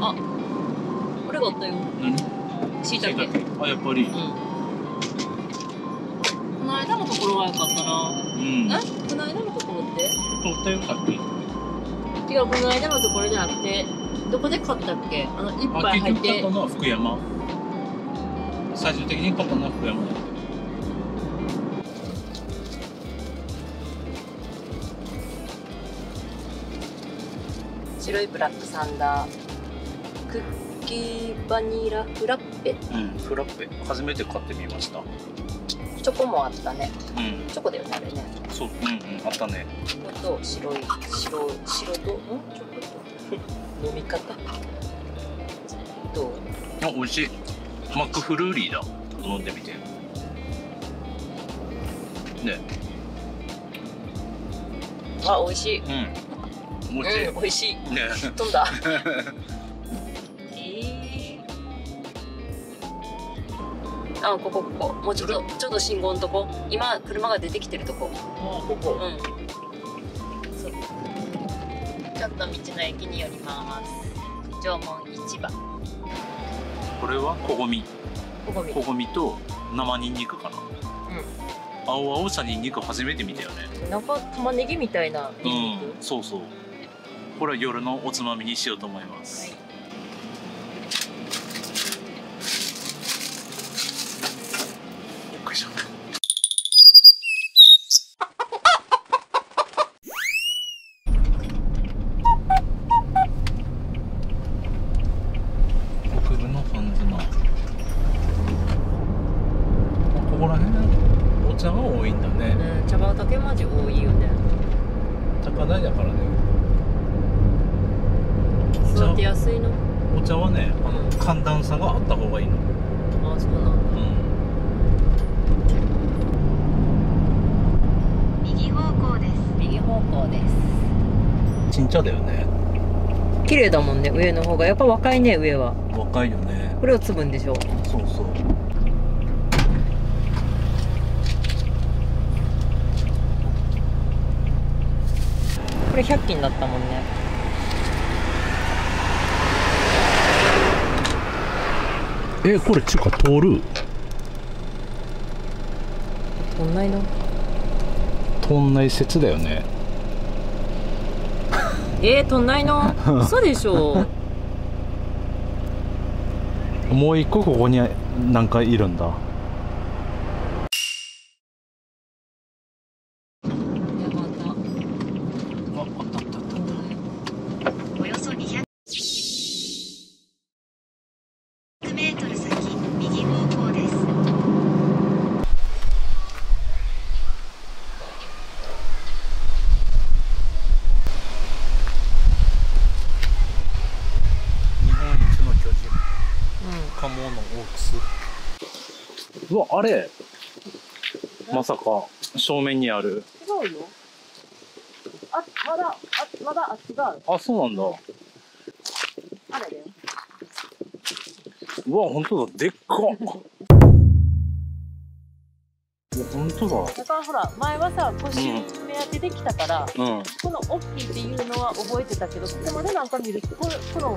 あこれがあったよ何しいたけ。うんあやっぱり。この間のところが良かったな。うん。え？この間のところって？取ったよさっき。違うこの間のところじゃなくてどこで買ったっけ？あのいっあぱい入って。結局買ったのは福山。最終的に買ったのは福山だ白いブラックサンダークッキーバニラフラッペ。うんフラッペ。初めて買ってみました。チョコもあったね。うん。チョコだよねあれね。そううんうんあったね。あと白い白白とん？チョコと。飲み方？どう？あ美味しい。マックフルーリーだ。飲んでみて。ね。あ美味しい。うん。美味しい、うん美味しい。ね。飛んだ あここここ。もうちょっとちょっと信号のとこ。今車が出てきてるとこ。あここ。うん。そう。ちょっと道の駅に寄ります。縄文市場。これは？こごみ。ここ見こごみと生ニンニクかな。う青々したニンニク初めて見たよね。んなんか玉ねぎみたいなうニンニク、ん。そうそう。これは夜のおつまみにしようと思います、はいよっいしょ北部の半綱ここら辺お茶が多いんだねうん、茶葉竹マジ多いよね高台だからね育てやすいの。お茶はねあの寒暖差があった方がいいの。あそうなんだ。うん。右方向です。右方向です。ちんちゃだよね。綺麗だもんね上の方が。やっぱ若いね上は。若いよね。これを摘むんでしょそうそう。これ100均だったもんねえこれ中華通る？こんないの？通んない説だよね。えー、とんないの？嘘でしょ。もう一個ここになんかいるんだやばああったあったあったおよそ200メートル先、右方向です。日本一の巨人うカモのオークスうわあれ？まさか正面にある。ん違うよ。あまだあまだあっちがあるあそうなんだ。あれだよ。うわ本当だ。でっか。いや本当だ。だからほら前はさ腰目当てできたから、うん。この大きいっていうのは覚えてたけどここまでなんか見るとここの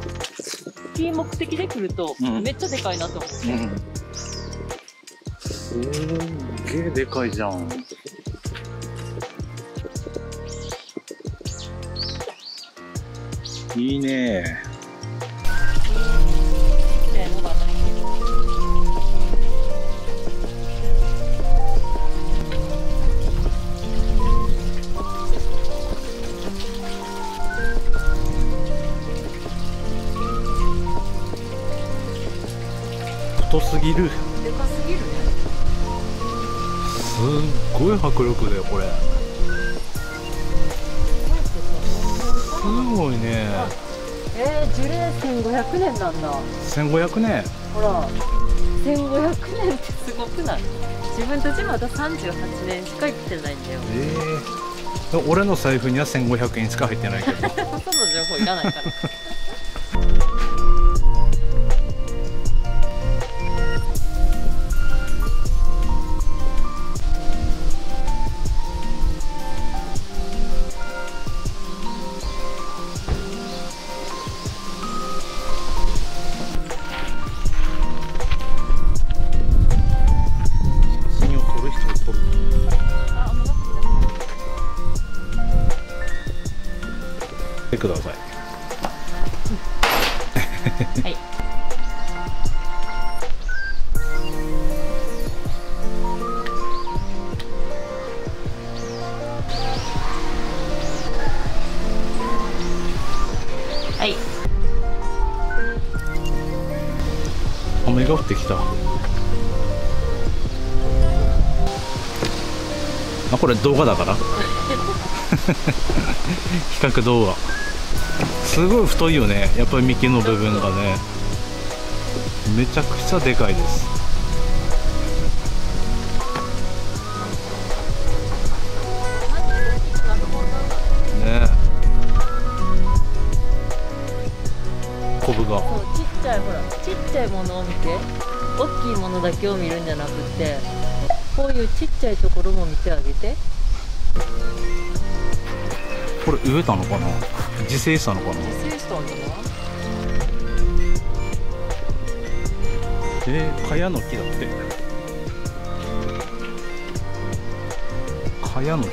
キー目的で来ると、うん。めっちゃでかいなと思って、うんすげえでかいじゃん。いいね。太すぎる。ごい迫力だよこれ。すごいね。えー、樹齢1500年なんだ。1500年。ほら1500年ってすごくない？自分たちまだ38年しか生きてないんだよ。ええ俺の財布には1500円しか入ってないけど。その情報いらないから雨が降ってきた。あこれ動画だから？比較動画。すごい太いよね。やっぱり幹の部分がね。めちゃくちゃでかいです。ものを見て大きいものだけを見るんじゃなくってこういうちっちゃいところも見てあげて。これ植えたのかな？自生したのかな？セイストンじゃな。いえー、茅の木だって。茅の木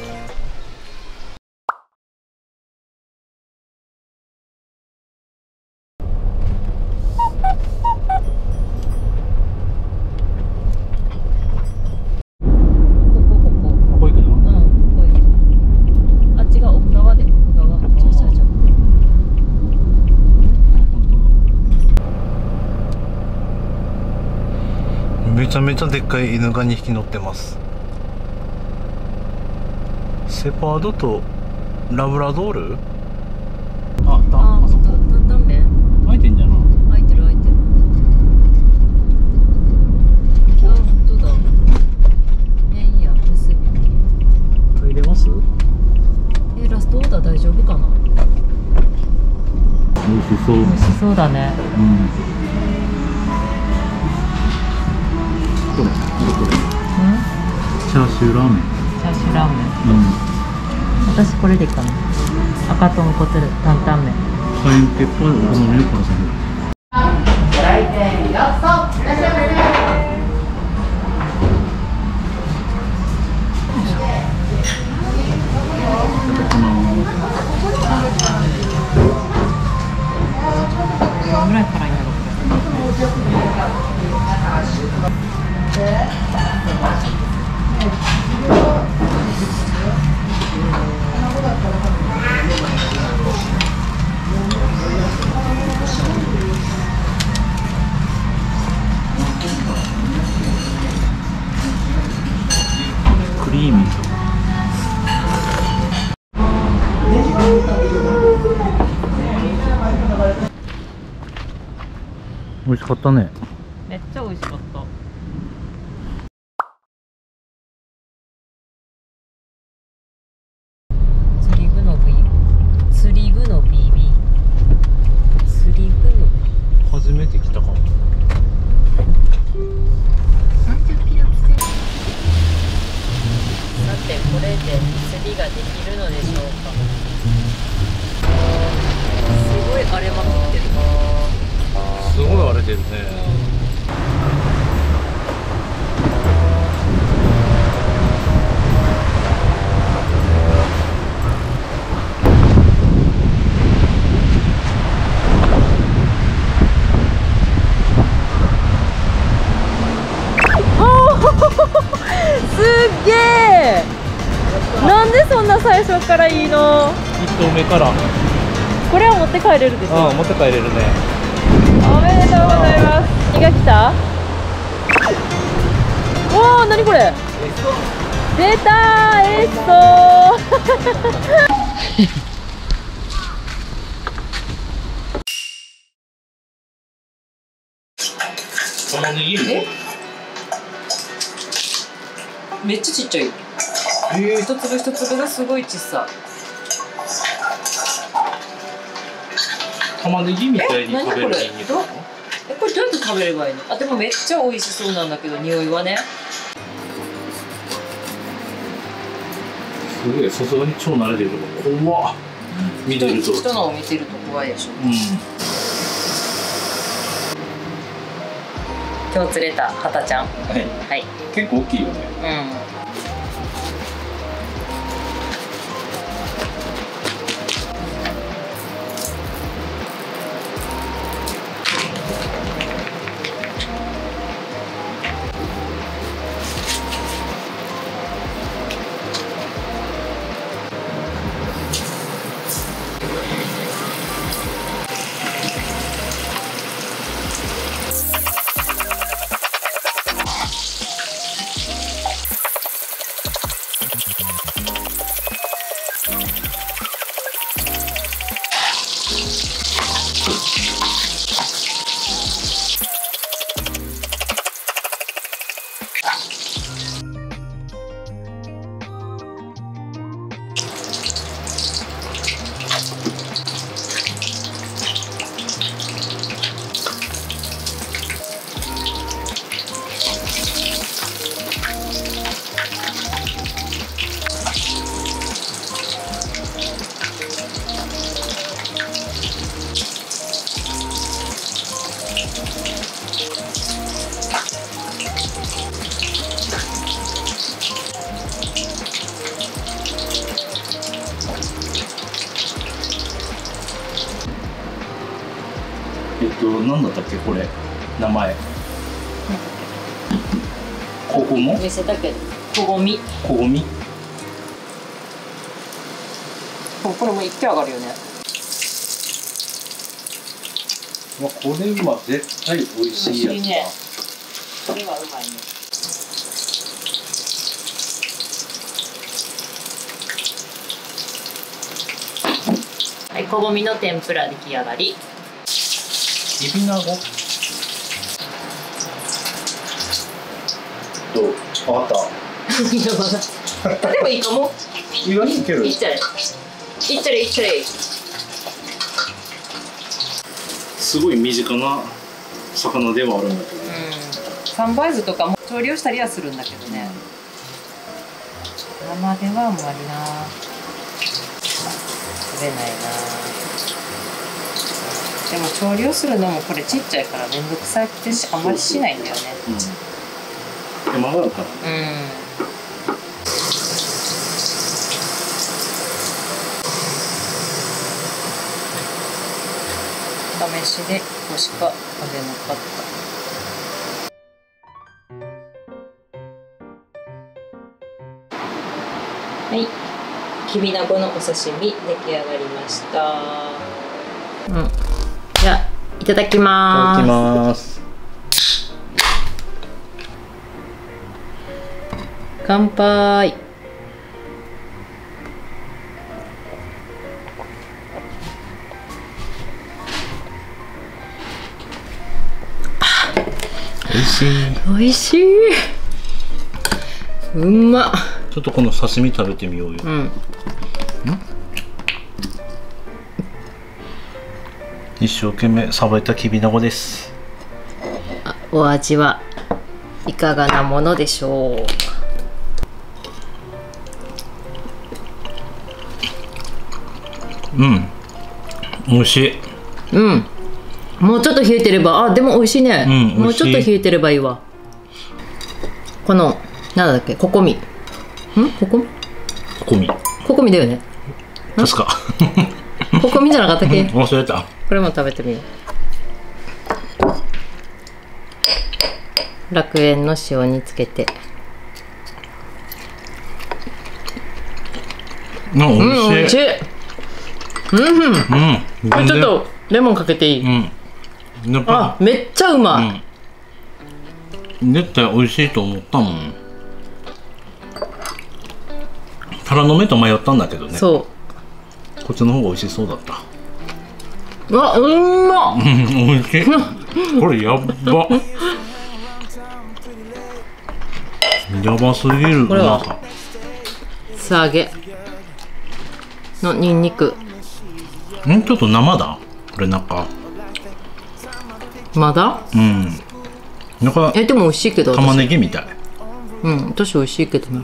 ここここここ行くのうんこういうあっちが奥側で奥側駐車場めちゃめちゃでっかい犬が2匹乗ってます。セパードとラブラドール？あああそこ断面開いてんじゃな開いてる開いてる。あ本当だ。麺や結び入れます？えラストオーダー大丈夫かな？美味しそう。美味しそうだね。うんこれチャーシューラーメン。チャーシューラーメン。うん。私これでいいかな。赤豚骨担々麺。カエンペッパーお好みでください美味しかったね。めっちゃ美味しかった。1投目から。これは持って帰れるでしょ？ああ持って帰れるね。おめでとうございます。何が来た？おお何これ？出たエスト玉ねぎえ？めっちゃちっちゃい。えー、一粒一粒がすごい小さ玉ねぎみたいに食べるニンニクえこれ？どう？やって食べればいいの？あでもめっちゃ美味しそうなんだけど匂いはね。すごいさすがに超慣れてるけど怖っ。見てると。人人のを見てると怖いでしょ。うん。今日釣れた畑ちゃん。はい。はい。結構大きいよね。うんっと何だったっけこれ。名前。ここも？見せたけど。こごみ。こごみ？これも一気上がるよね。これは絶対美味しいやつだ。ね。これはうまいね。はいこごみの天ぷら出来上がりきびなごどう？分かった。いいいかも。意外にいけるいっちゃれいっちゃれいっちゃれ。すごい身近な魚ではあるんだけど。うん。三杯酢とかも調理をしたりはするんだけどね。生ではあんまりな。食べないなでも調理をするのもこれちっちゃいから面倒くさくてしあんまりしないんだよね。うん。手間があるからうん。試しでこしか食べなかった。はい。きびなごのお刺身出来上がりました。うんいただきまーすます。乾杯。美味しい。美味しい。うんまっ。ちょっとこの刺身食べてみようよ。うん一生懸命さばいたきびなごです。あお味はいかがなものでしょう。うん。美味しい。うん。もうちょっと冷えてれば。あでも美味しいね、うんもうちょっと冷えてればいいわ。このなんだっけここみん？ここみここみここみだよね。確か ここみじゃなかったっけ？忘れた。これも食べてみよう。楽園の塩につけて。うん美うん美味しい。味しい。うん。うん。うんあちょっとレモンかけていい、うん。あめっちゃうまい、うん。絶対美味しいと思ったもん。タラの芽と迷ったんだけどね。そこっちの方が美味しそうだった。ううんまっ。うん美味しい。これやっば。やばすぎる。これ素揚げ。のニンニクん？ちょっと生だ。これなんかまだ？うん。なんかえでも美味しいけど玉私ねぎみたい。うん私美味しいけどな。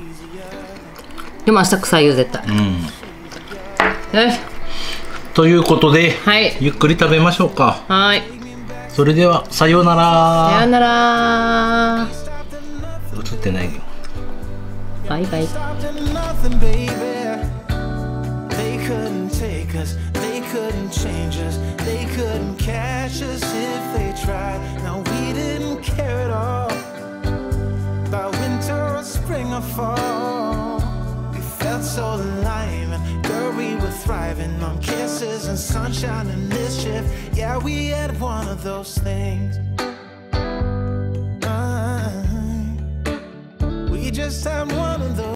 でも明日臭いよ絶対。うん。えということで、ゆっくり食べましょうかそれではさようなら映ってないよバイバイ thriving on kisses and sunshine and mischief. Yeah, we had one of those things. Uh, we just had one of those.